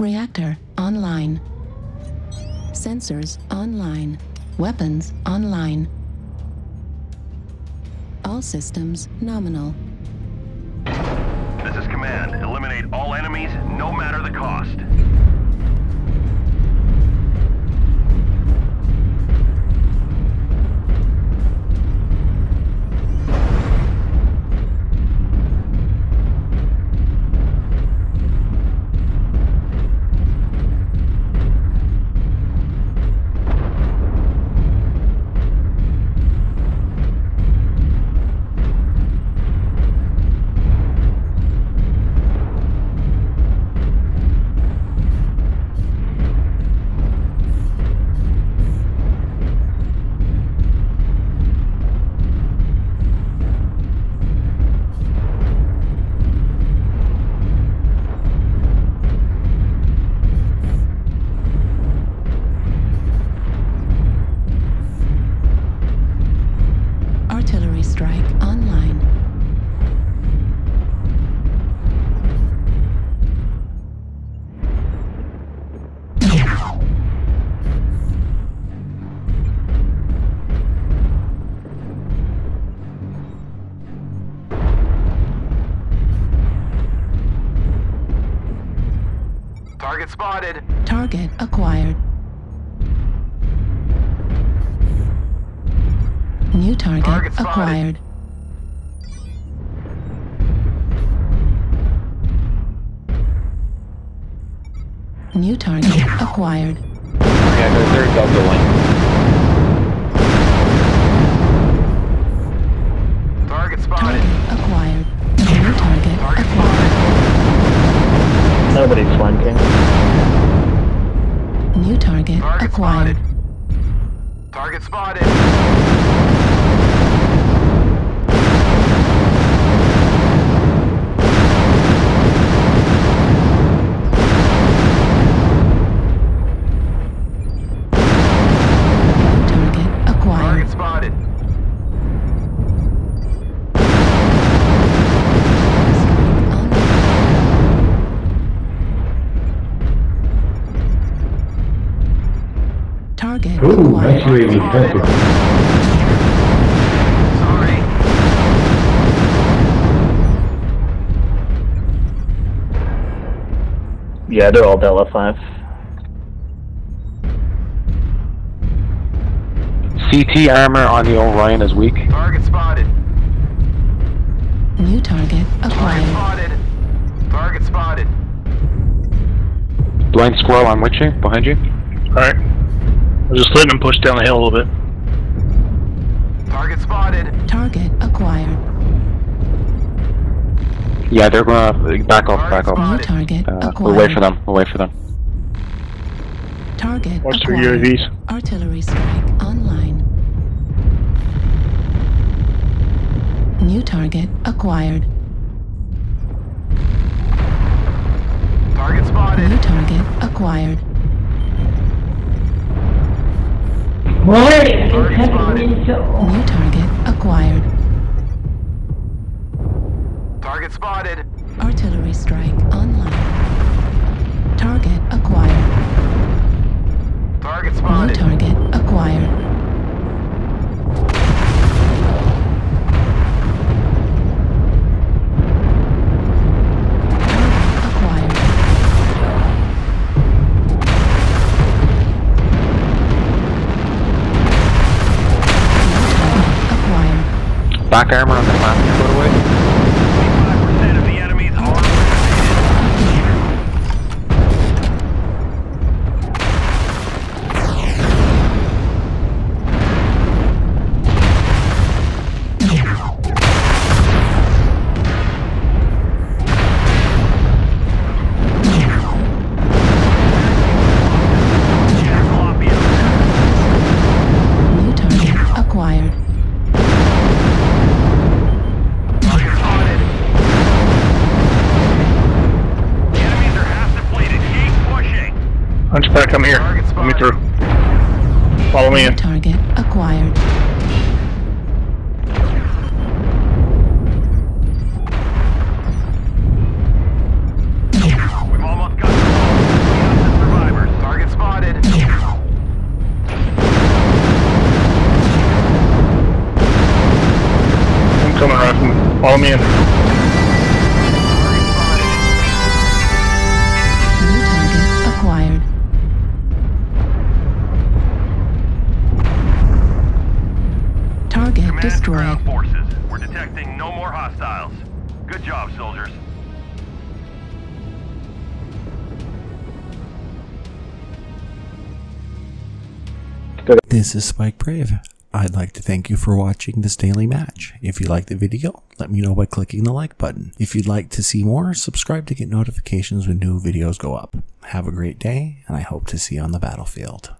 Reactor online. Sensors online. Weapons online. All systems nominal. This is command. Eliminate all enemies, no matter the cost. Target spotted. Target acquired. New target, Target acquired. New target acquired. Yeah, there's their Delta One. Nobody's flanking. New target Target acquired. spotted. Target spotted. Target Ooh, acquired. nice UAV. Thank you. Sorry. Yeah, they're all Delta 5. CT armor on the Orion is weak. Target spotted. New target acquired. Target acquired. spotted. Target spotted. Blind squirrel on Witcher, behind you. Alright. I'm just letting them push down the hill a little bit. Target spotted. Target acquired. Yeah, they're gonna back off, back off. New target Uh, acquired. we'll wait for them. We'll wait for them. Target Watch their acquired. UAVs. Artillery strike online. New target acquired. Target spotted. New target acquired. New target acquired. Target spotted. Artillery strike online. Target acquired. Back armor on the last Hunchback, I'm here. Let me through. Follow me in. Target acquired. I'm coming. Follow me in. This is Spike Brave. I'd like to thank you for watching this daily match. If you liked the video, let me know by clicking the like button. If you'd like to see more, subscribe to get notifications when new videos go up. Have a great day, and I hope to see you on the battlefield.